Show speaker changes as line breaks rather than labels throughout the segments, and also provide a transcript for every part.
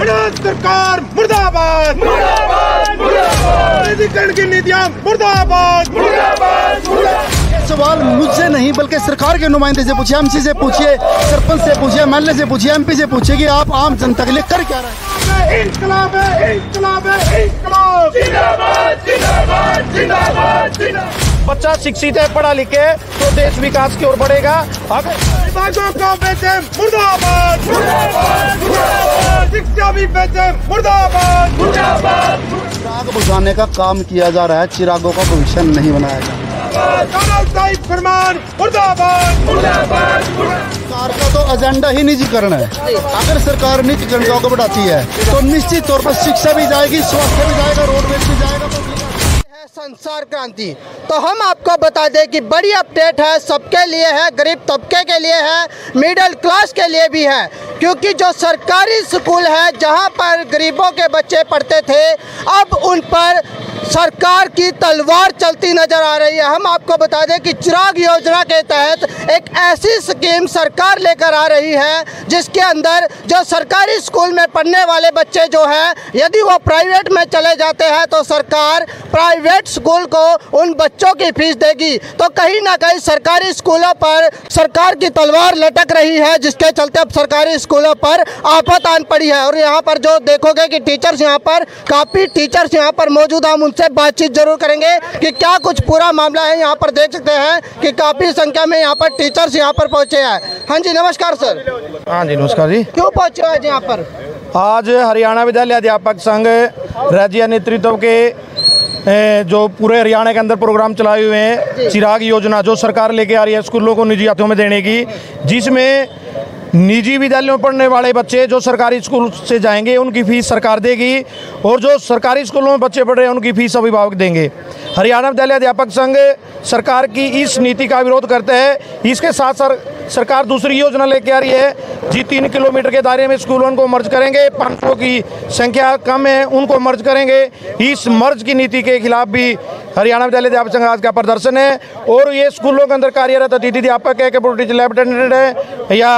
सरकार मुर्दाबाद। मुर्दाबाद की नीतियाँ मुर्दाबाद।
सवाल मुझसे नहीं बल्कि सरकार के नुमाइंदे से पूछिए एमसी से पूछिए सरपंच से पूछिए एमएलए से पूछिए एमपी से पूछिए कि आप आम जनता के लिए कर क्या रहे हैं।
इंकलाब है इंकलाब है इंकलाब जिंदाबाद जिंदाबाद जिंदाबाद जिंदाबाद।
बच्चा शिक्षित है पढ़ा लिखे तो देश विकास की ओर बढ़ेगा।
मुर्दाबाद मुर्दाबाद मुर्दाबाद भी बेचे मुर्दाबाद। मुर्दाबाद।
चिराग बुझाने का काम किया जा रहा है चिरागों का भविष्य नहीं बनाया जा रहा।
फरमान मुर्दाबाद। मुर्दाबाद
सरकार का तो एजेंडा ही निजीकरण है। अगर सरकार निजीकरण को बढ़ाती है तो निश्चित तौर पर शिक्षा भी जाएगी स्वास्थ्य भी जाएगा रोडवेज़ भी जाएगा तो
संसार क्रांति। तो हम आपको बता दें कि बड़ी अपडेट है सबके लिए है गरीब तबके के लिए है मिडिल क्लास के लिए भी है। क्योंकि जो सरकारी स्कूल है, जहाँ पर गरीबों के बच्चे पढ़ते थे, अब उन पर सरकार की तलवार चलती नज़र आ रही है। हम आपको बता दें कि चिराग योजना के तहत एक ऐसी स्कीम सरकार लेकर आ रही है, जिसके अंदर जो सरकारी स्कूल में पढ़ने वाले बच्चे जो हैं, यदि वो प्राइवेट में चले जाते हैं तो सरकार प्राइवेट स्कूल को उन बच्चों की फ़ीस देगी। तो कहीं ना कहीं सरकारी स्कूलों पर सरकार की तलवार लटक रही है, जिसके चलते अब सरकारी स्कूलों पर आफत आन पड़ी है। और यहाँ पर जो देखोगे कि टीचर्स यहाँ पर, काफ़ी टीचर्स यहाँ पर मौजूद हम उनसे बातचीत ज़रूर करेंगे कि क्या कुछ पूरा मामला है यहाँ पर देख सकते हैं कि काफ़ी संख्या में यहाँ पर टीचर्स यहाँ पर पहुँचे हैं। हाँ जी नमस्कार सर।
हाँ जी नमस्कार जी।
क्यों पहुँचे आज यहाँ पर?
आज हरियाणा विद्यालय अध्यापक संघ राज्य नेतृत्व के जो पूरे हरियाणा के अंदर प्रोग्राम चलाए हुए हैं चिराग योजना जो सरकार लेके आ रही है स्कूलों को निजी हाथों में देने की जिसमें निजी विद्यालयों में पढ़ने वाले बच्चे जो सरकारी स्कूल से जाएँगे, उनकी फ़ीस सरकार देगी और जो सरकारी स्कूलों में बच्चे पढ़ रहे हैं, उनकी फ़ीस अभिभावक देंगे। हरियाणा विद्यालय अध्यापक संघ सरकार की इस नीति का विरोध करते हैं। इसके साथ सर सरकार दूसरी योजना लेके आ रही है। जी तीन किलोमीटर के दायरे में स्कूलों को मर्ज करेंगे पाँच सौ की संख्या कम है, उनको मर्ज करेंगे। इस मर्ज की नीति के खिलाफ भी हरियाणा विद्यालय अध्यापक संघ आज का प्रदर्शन है और ये स्कूलों के अंदर कार्यरत अतिथि अध्यापक है कंप्यूटर लैब अटेंडेंट है या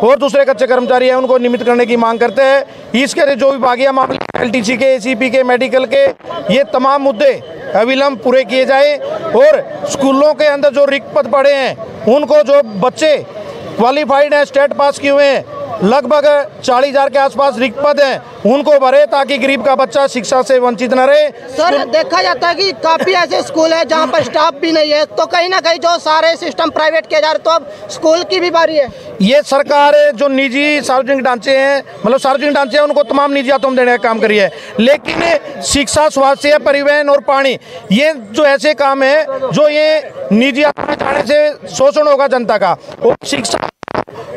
और दूसरे कच्चे कर्मचारी हैं, उनको नियमित करने की मांग करते हैं। इसके जो विभागीय मामले एलटीसी के, एसीपी के, मेडिकल के, ये तमाम मुद्दे अविलंब पूरे किए जाए और स्कूलों के अंदर जो रिक्त पद पड़े हैं, उनको जो बच्चे क्वालिफाइड हैं स्टेट पास किए हुए हैं लगभग चालीस हज़ार के आसपास रिक्त पद हैं। उनको भरे ताकि गरीब का बच्चा शिक्षा से वंचित न रहे।
सर देखा जाता है कि काफ़ी ऐसे स्कूल है जहाँ पर स्टाफ भी नहीं है। तो कहीं ना कहीं जो सारे सिस्टम प्राइवेट किए जा रहे तो अब स्कूल की भी बारी है।
ये सरकार जो निजी सार्वजनिक ढांचे हैं मतलब सार्वजनिक ढांचे हैं उनको तमाम निजी हाथों देने का काम करी है। लेकिन शिक्षा स्वास्थ्य परिवहन और पानी ये जो ऐसे काम है जो ये निजी हाथों में जाने से शोषण होगा जनता का। और शिक्षा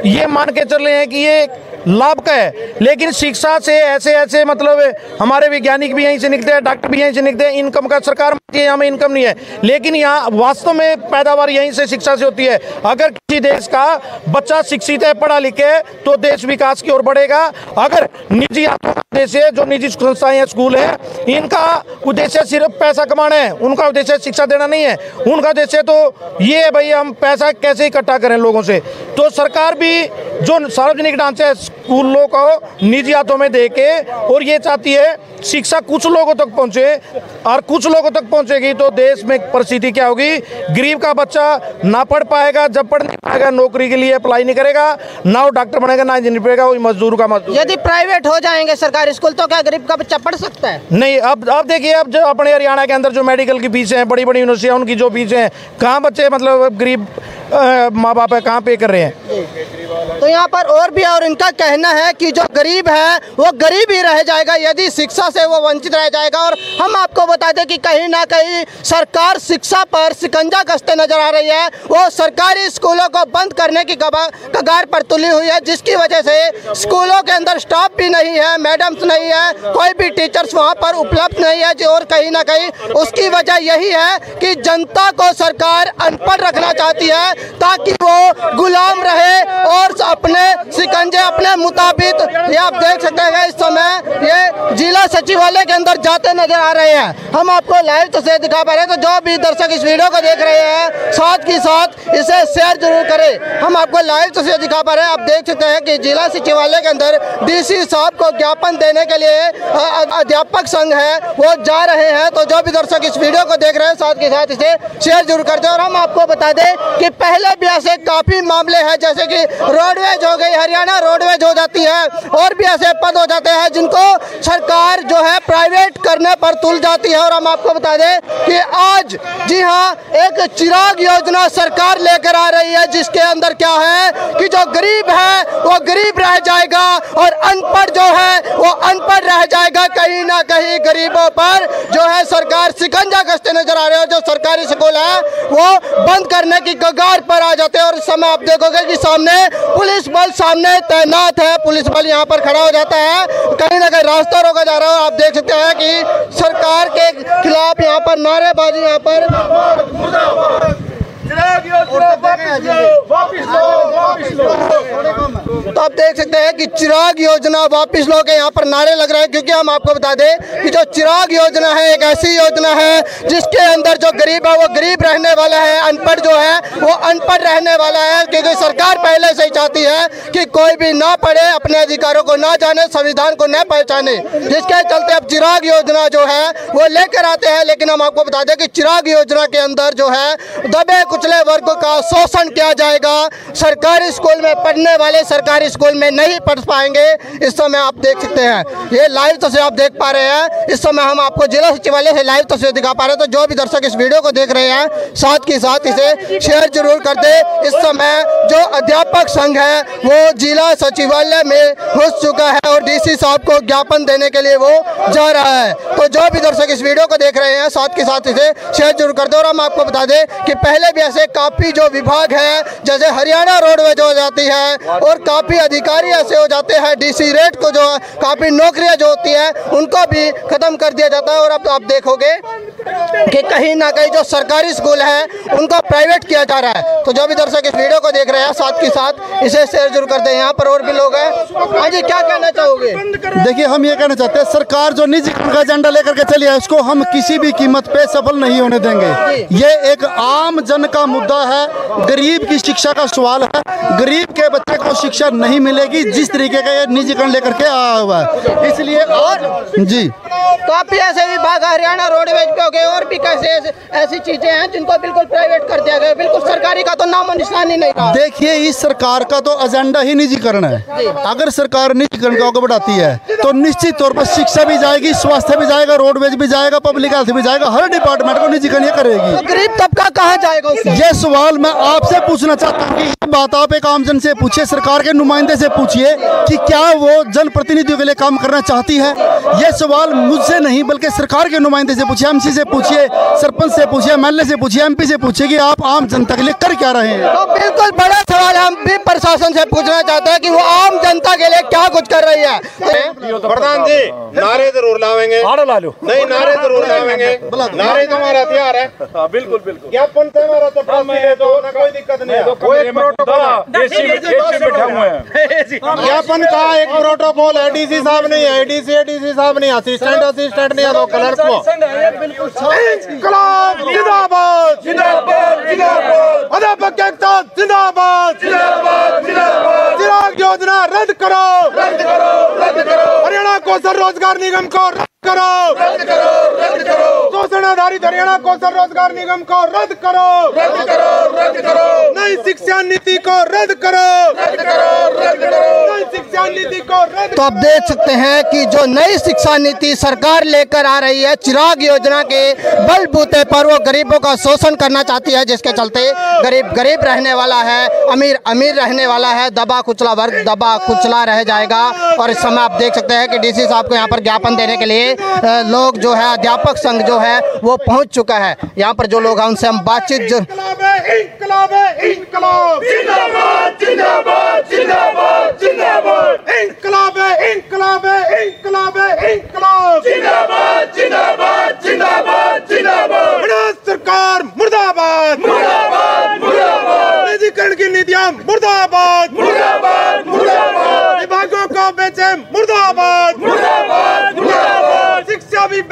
ये मान के चल रहे हैं कि ये लाभ का है। लेकिन शिक्षा से ऐसे ऐसे मतलब हमारे वैज्ञानिक भी यहीं से निकलते हैं, डॉक्टर भी यहीं से निकलते हैं, इनकम का सरकार यहाँ में इनकम नहीं है। लेकिन यहाँ वास्तव में पैदावार यहीं से शिक्षा से होती है। अगर किसी देश का बच्चा शिक्षित है, पढ़ा लिखे तो देश विकास की ओर बढ़ेगा। अगर निजी उद्देश्य जो निजी संस्थाएँ हैं, स्कूल है, इनका उद्देश्य सिर्फ़ पैसा कमाना है, उनका उद्देश्य शिक्षा देना नहीं है। उनका उद्देश्य तो ये है, भाई हम पैसा कैसे इकट्ठा करें लोगों से। तो सरकार भी जो सार्वजनिक ढांचे स्कूलों को निजी हाथों में दे के और ये चाहती है शिक्षा कुछ लोगों तक पहुँचे और कुछ लोगों तक पहुंचेगी तो देश में परिस्थिति क्या होगी? गरीब का बच्चा ना पढ़ पाएगा जब पढ़ नहीं पाएगा नौकरी के लिए अप्लाई नहीं करेगा ना वो डॉक्टर बनेगा ना इंजीनियर बनेगा वो मजदूर का मजदूर।
यदि प्राइवेट हो जाएँगे सरकारी स्कूल तो क्या गरीब का बच्चा पढ़ सकता है?
नहीं अब अब देखिए अब जो अपने हरियाणा के अंदर जो मेडिकल की फ़ीस है बड़ी बड़ी यूनिवर्सिटियाँ उनकी जो फ़ीस है कहाँ बच्चे मतलब गरीब माँ बाप है, कहाँ पे कर रहे हैं?
तो यहाँ पर और भी और इनका कहना है कि जो गरीब है, वो गरीब ही रह जाएगा, यदि शिक्षा से वो वंचित रह जाएगा। और हम आपको बता दें कि कहीं ना कहीं सरकार शिक्षा पर सिकंजा कसते नज़र आ रही है। वो सरकारी स्कूलों को बंद करने की कगार पर तुली हुई है, जिसकी वजह से स्कूलों के अंदर स्टाफ भी नहीं है, मैडम्स नहीं है, कोई भी टीचर्स वहाँ पर उपलब्ध नहीं है जो। और कहीं ना कहीं उसकी वजह यही है कि जनता को सरकार अनपढ़ रखना चाहती है ताकि वो गुलाम रहे और अपने सिकंजे अपने मुताबिक, ये आप देख सकते हैं इस समय ये जिला सचिवालय के अंदर जाते नज़र आ रहे हैं। हम आपको लाइव तस्वीर दिखा पा रहे हैं तो जो भी दर्शक इस वीडियो को देख रहे हैं, साथ के साथ इसे शेयर ज़रूर करें। हम आपको लाइव तस्वीर दिखा पा रहे हैं, आप देख सकते हैं कि जिला सचिवालय के अंदर डीसी साहब को ज्ञापन देने के लिए अध्यापक संघ है, वो जा रहे हैं तो जो भी दर्शक इस वीडियो को देख रहे हैं, साथ के साथ इसे शेयर ज़रूर कर दें और हम आपको बता दें कि पहले भी ऐसे काफ़ी मामले हैं, जैसे कि रोडवेज़ हो गई, हरियाणा रोडवेज़ हो जाती है, और भी ऐसे पद हो जाते हैं जिनको सरकार जो है प्राइवेट करने पर तुल जाती है। और हम आपको बता दें कि आज, जी हाँ एक चिराग योजना सरकार लेकर आ रही है, जिसके अंदर क्या है कि जो गरीब है, वो गरीब रह जाएगा, और अनपढ़ जो है, वो अनपढ़ रह जाएगा। कहीं ना कहीं गरीबों पर जो है सरकार सिकंजा कसते नज़र आ रहे हैं जो सरकारी स्कूल है, वो बंद करने की कगार पर आ जाते हैं और इस समय आप देखोगे कि सामने पुलिस बल, सामने तैनात है। पुलिस बल यहाँ पर खड़ा हो जाता है। कहीं ना कहीं रास्ता रोका जा रहा है। आप देख सकते हैं कि सरकार के खिलाफ यहाँ पर नारेबाजी यहाँ पर
चिराग योजना वापिस लो वापिस लो वापिस लो
तो आप देख सकते हैं कि चिराग योजना वापस लोग यहाँ पर नारे लग रहे हैं, क्योंकि हम आपको बता दें कि जो चिराग योजना है, एक ऐसी योजना है, जिसके अंदर जो गरीब है, वो गरीब रहने वाला है, अनपढ़ जो है, वो अनपढ़ रहने वाला है, क्योंकि सरकार पहले से ही चाहती है कि कोई भी ना पढ़े, अपने अधिकारों को ना जाने, संविधान को न पहचाने। जिसके चलते अब चिराग योजना जो है, वो लेकर आते हैं, लेकिन हम आपको बता दें कि चिराग योजना के अंदर जो है, दबे कुचले वर्ग का शोषण किया जाएगा। सरकारी स्कूल में पढ़ने वाले सरकारी स्कूल में नहीं पढ़ पाएँगे, इस समय आप देख सकते हैं। ये लाइव तस्वीर आप देख पा रहे हैं। इस समय हम आपको जिला सचिवालय से लाइव तस्वीर दिखा पा रहे हैं। तो जो भी दर्शक इस वीडियो को देख रहे हैं, साथ के साथ इसे शेयर ज़रूर कर दे। इस समय जो अध्यापक संघ है, वो जिला सचिवालय में घुस चुका है और डीसी साहब को ज्ञापन देने के लिए वो जा रहा है। तो जो भी दर्शक इस वीडियो को देख रहे हैं, साथ के साथ इसे शेयर ज़रूर कर दे और हम आपको बता दें कि पहले भी ऐसे काफ़ी जो विभाग है, जैसे हरियाणा रोडवेज़ हो जाती है और काफ़ी अधिकारी ऐसे हो जाते हैं डीसी रेट को जो काफ़ी नौकरियाँ जो होती है, उनको भी खत्म कर दिया जाता है। और अब आप देखोगे कि कहीं ना कहीं जो सरकारी स्कूल है, उनको प्राइवेट किया जा रहा है। तो जो भी दर्शक इस वीडियो को देख रहे हैं, साथ के साथ इसे शेयर ज़रूर करते हैं यहाँ पर और भी लोग हैं। हाँ जी क्या कहना चाहोगे?
देखिए हम ये कहना चाहते हैं सरकार जो निजी का एजेंडा लेकर के चली है उसको हम किसी भी कीमत पे सफल नहीं होने देंगे। ये एक आम जन का मुद्दा है गरीब की शिक्षा का सवाल है। गरीब के बच्चे को शिक्षा नहीं मिलेगी जिस तरीके का ये निजीकरण लेकर के आया हुआ है। इसलिए और जी।
काफ़ी ऐसे विभाग हरियाणा रोडवेज़ पे हो गए और भी कैसे ऐसी चीज़ें हैं जिनको बिल्कुल प्राइवेट कर दिया गया बिल्कुल सरकारी का तो नाम निशान ही नहीं
देखिए इस सरकार का तो एजेंडा ही निजीकरण है। अगर सरकार निजीकरण को आगे बढ़ाती है तो निश्चित तौर पर शिक्षा भी जाएगी स्वास्थ्य भी जाएगा रोडवेज़ भी जाएगा पब्लिक हेल्थ भी जाएगा हर डिपार्टमेंट को निजीकरण ये करेगी।
तो गरीब तबका कहाँ जाएगा
ये सवाल मैं आपसे पूछना चाहता हूँ कि बात आप एक आम जन से पूछिए सरकार के नुमाइंदे से पूछिए कि क्या वो जनप्रतिनिधियों के लिए काम करना चाहती है? ये सवाल मुझसे नहीं बल्कि सरकार के नुमाइंदे से पूछिए एमसी से पूछिए सरपंच से पूछिए एमएलए से पूछिए एमपी से पूछिए कि आप आम जनता के लिए कर क्या रहे हैं?
तो बिल्कुल बड़ा सवाल हम भी प्रशासन से पूछना चाहते हैं कि वो आम जनता के लिए क्या कुछ कर रही है
प्रधान जी नारे ज़रूर लावेंगे
ला लो
नहीं नारे ज़रूर लावेंगे नारे तो हमारा हथियार है
बिल्कुल बिल्कुल
हमारा तो है तो कोई दिक्कत नहीं है वो एक प्रोटोकॉल है ज्ञापन का एक प्रोटोकॉल है डीसी साहब नहीं है डीसी डीसी साहब नहीं असिस्टेंट असिस्टेंट नहीं है तो कलर को इंकलाब जिंदाबाद जिंदाबाद जिंदाबाद अध्यापक के साथ जिंदाबाद जिंदाबाद जिंदाबाद चिराग योजना रद्द करो रद्द करो रद्द करो हरियाणा कौशल रोज़गार निगम को रद्द करो। रद्द करो रद्द करो। शोषण आधारित हरियाणा कौशल रोज़गार निगम को रद्द करो। रद्द करो रद्द करो। नई शिक्षा नीति को रद्द करो। रद्द करो रद्द करो। नई शिक्षा नीति को रद्द
तो आप देख सकते हैं कि जो नई शिक्षा नीति सरकार लेकर आ रही है चिराग योजना के बलबूते पर वो गरीबों का शोषण करना चाहती है जिसके चलते गरीब गरीब रहने वाला है अमीर अमीर रहने वाला है दबा कुचला वर्ग दबा कुचला रह जाएगा। और इस समय आप देख सकते हैं कि डीसी साहब को यहाँ पर ज्ञापन देने के लिए लोग जो है अध्यापक संघ जो है वो पहुँच चुका है। यहाँ पर जो लोग हैं उनसे हम बातचीत जो
इंकलाब है इंकलाब है इंकलाब जिंदाबाद जिंदाबाद जिंदाबाद जिंदाबाद इंकलाब है इंकलाब है इंकलाब है इंकलाब जिंदाबाद जिंदाबाद जिंदाबाद जिंदाबाद सरकार मुर्दाबाद मुर्दाबाद मुर्दाबाद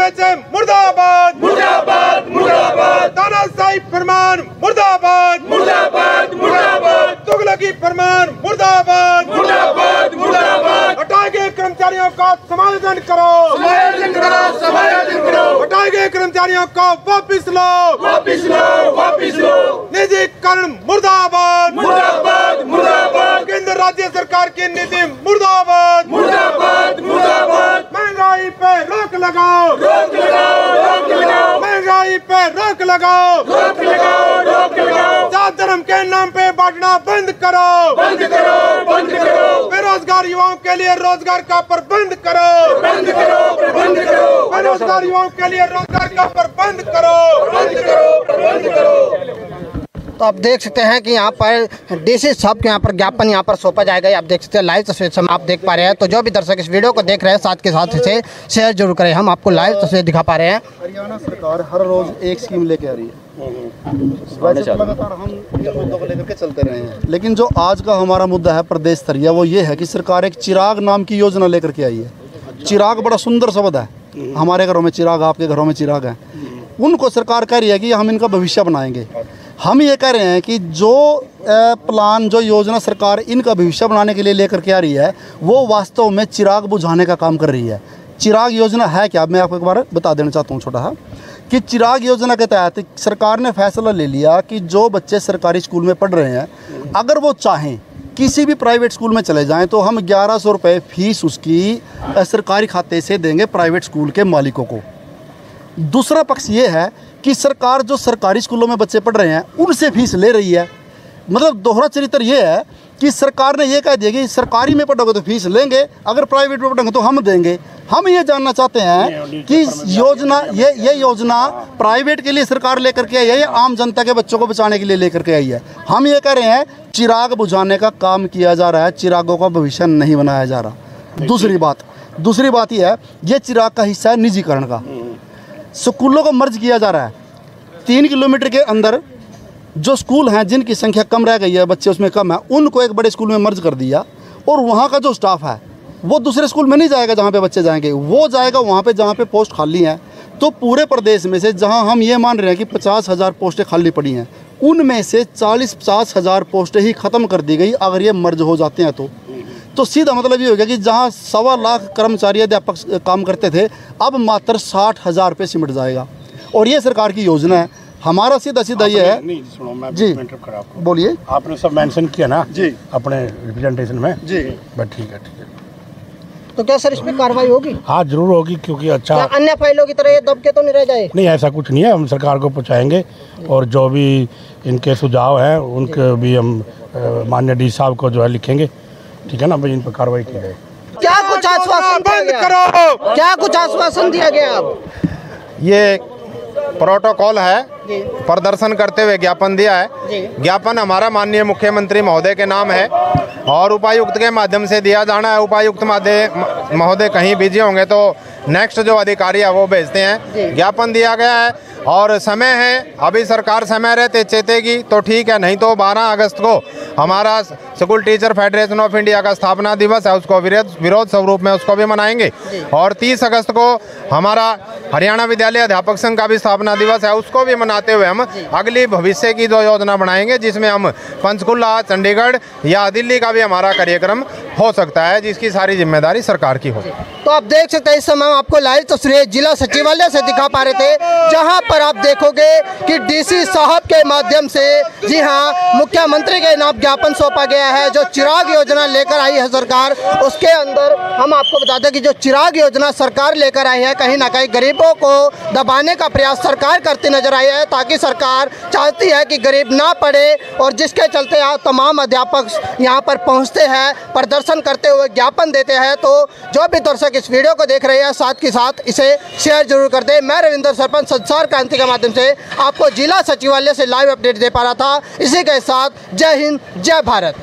बेचे मुर्दाबाद मुर्दाबाद मुर्दाबाद तानाशाही फरमान मुर्दाबाद मुर्दाबाद मुर्दाबाद तुगलकी फरमान मुर्दाबाद मुर्दाबाद मुर्दाबाद हटाए गए कर्मचारियों का समायोजन करो समायोजन करो समायोजन करो हटाए गए कर्मचारियों को वापिस लो वापिस लो वापिस लो निजीकरण मुर्दाबाद मुर्दाबाद मुर्दाबाद केंद्र राज्य सरकार की नीति मुर्दाबाद मुर्दाबाद मुर्दाबाद महँगाई पे रोक लगाओ रोक लगाओ रोक लगाओ महँगाई पे रोक लगाओ रोक लगाओ रोक लगाओ जात धर्म के नाम पे बांटना बंद करो। बंद करो बंद करो। बेरोजगार युवाओं के लिए रोज़गार का प्रबंध करो। बंद करो बंद करो। बेरोजगार युवाओं के लिए रोज़गार का प्रबंध करो। बंद करो बंद करो।
तो आप देख सकते हैं कि यहाँ पर डीसी साहब के यहाँ पर ज्ञापन यहाँ पर सौंपा जाएगा। आप देख सकते हैं लाइव तस्वीर से हम आप देख पा रहे हैं। तो जो भी दर्शक इस वीडियो को देख रहे हैं साथ के साथ इसे शेयर ज़रूर करें। हम आपको लाइव तस्वीर दिखा पा रहे हैं।
हरियाणा सरकार हर रोज एक स्कीम लेके आ रही है। तो लगातार हम इन मुद्दों को लेकर के चलते रहे हैं। लेकिन जो आज का हमारा मुद्दा है प्रदेश स्तरीय वो ये है कि सरकार एक चिराग नाम की योजना लेकर के आई है। चिराग बड़ा सुंदर शब्द है। हमारे घरों में चिराग आपके घरों में चिराग है। उनको सरकार कह रही है कि हम इनका भविष्य बनाएँगे। हम ये कह रहे हैं कि जो प्लान जो योजना सरकार इनका भविष्य बनाने के लिए लेकर के आ रही है, वो वास्तव में चिराग बुझाने का काम कर रही है। चिराग योजना है क्या? मैं आपको एक बार बता देना चाहता हूँ छोटा सा, कि चिराग योजना के तहत सरकार ने फैसला ले लिया कि जो बच्चे सरकारी स्कूल में पढ़ रहे हैं, अगर वो चाहें किसी भी प्राइवेट स्कूल में चले जाएँ तो हम ग्यारह सौ रुपये फ़ीस उसकी सरकारी खाते से देंगे प्राइवेट स्कूल के मालिकों को। दूसरा पक्ष ये है कि सरकार जो सरकारी स्कूलों में बच्चे पढ़ रहे हैं उनसे फ़ीस ले रही है। मतलब दोहरा चरित्र ये है कि सरकार ने ये कह दिया कि सरकारी में पढ़ोगे तो फ़ीस लेंगे अगर प्राइवेट में पढ़ोगे तो हम देंगे। हम ये जानना चाहते हैं कि योजना ये ये योजना प्राइवेट के लिए सरकार लेकर के आई है या आम जनता के बच्चों को बचाने के लिए लेकर के आई है? हम ये कह रहे हैं चिराग बुझाने का काम किया जा रहा है चिरागों का भविष्य नहीं बनाया जा रहा। दूसरी बात दूसरी बात यह है ये चिराग का हिस्सा है निजीकरण का। स्कूलों को मर्ज किया जा रहा है। तीन किलोमीटर के अंदर जो स्कूल हैं, जिनकी संख्या कम रह गई है, बच्चे उसमें कम है, उनको एक बड़े स्कूल में मर्ज कर दिया और वहाँ का जो स्टाफ है, वो दूसरे स्कूल में नहीं जाएगा जहाँ पे बच्चे जाएँगे। वो जाएगा वहाँ पे जहाँ पे पोस्ट खाली हैं। तो पूरे प्रदेश में से जहाँ हम ये मान रहे हैं कि पचास हज़ार पोस्टें खाली पड़ी हैं, उनमें से चालीस पचास हज़ार पोस्टें ही ख़त्म कर दी गई, अगर ये मर्ज हो जाते हैं तो। तो सीधा मतलब ये हो गया कि जहाँ सवा लाख कर्मचारी अध्यापक काम करते थे अब मात्र साठ हज़ार रुपये सिमट जाएगा। और ये सरकार की योजना है। हमारा सीधा सीधा ये है।
नहीं सुनो मैं
जी।
इंटरप्ट कर आपको
बोलिए।
आपने सब मेंशन किया ना?
जी।
अपने रिप्रेजेंटेशन में?
जी।
बस ठीक है ठीक है।
तो क्या सर इसमें कार्रवाई होगी?
हाँ ज़रूर होगी क्योंकि अच्छा
अन्य फाइलों की तरह ये दब के तो नहीं रह जाए?
नहीं ऐसा कुछ नहीं है। हम सरकार को पहुँचाएँगे। और जो भी इनके सुझाव हैं उनके भी हम माननीय डी साहब को जो है लिखेंगे। ठीक है ना भाई इन पर कार्रवाई की जाए।
क्या कुछ आश्वासन
बंद करो।
क्या कुछ आश्वासन दिया गया अब?
ये प्रोटोकॉल है प्रदर्शन करते हुए ज्ञापन दिया है। ज्ञापन हमारा माननीय मुख्यमंत्री महोदय के नाम है और उपायुक्त के माध्यम से दिया जाना है। उपायुक्त महोदय कहीं बिज़ी होंगे तो नेक्स्ट जो अधिकारी है वो भेजते हैं। ज्ञापन दिया गया है और समय है अभी सरकार समय रहते चेतेगी तो ठीक है नहीं तो 12 अगस्त को हमारा school teacher federation of India का स्थापना दिवस है उसको विरोध विरोध स्वरूप में उसको भी मनाएँगे। और 30 अगस्त को हमारा हरियाणा विद्यालय अध्यापक संघ का भी स्थापना दिवस है उसको भी मनाते हुए हम अगली भविष्य की जो योजना बनाएँगे जिसमें हम पंचकुला चंडीगढ़ या दिल्ली का भी हमारा कार्यक्रम हो सकता है जिसकी सारी ज़िम्मेदारी सरकार की होगी।
तो आप देख सकते हैं इस समय हम आपको लाइव तस्वीरें जिला सचिवालय से दिखा पा रहे थे जहाँ पर आप देखोगे कि डीसी साहब के माध्यम से, जी हाँ मुख्यमंत्री के नाम ज्ञापन सौंपा गया है। जो चिराग योजना लेकर आई है सरकार, उसके अंदर हम आपको बता दें कि जो चिराग योजना सरकार लेकर आई है, कहीं ना कहीं गरीबों को दबाने का प्रयास सरकार करती नज़र आई है, ताकि सरकार चाहती है कि गरीब ना पढ़े और जिसके चलते यहाँ तमाम अध्यापक यहाँ पर पहुँचते हैं, प्रदर्शन करते हुए ज्ञापन देते हैं। तो जो भी दर्शक इस वीडियो को देख रहे हैं, साथ के साथ इसे शेयर ज़रूर कर दें। मैं रविंदर सरपंच, संसार क्रांति के माध्यम से आपको जिला सचिवालय से लाइव अपडेट दे पा रहा था। इसी के साथ जय हिंद, जय भारत।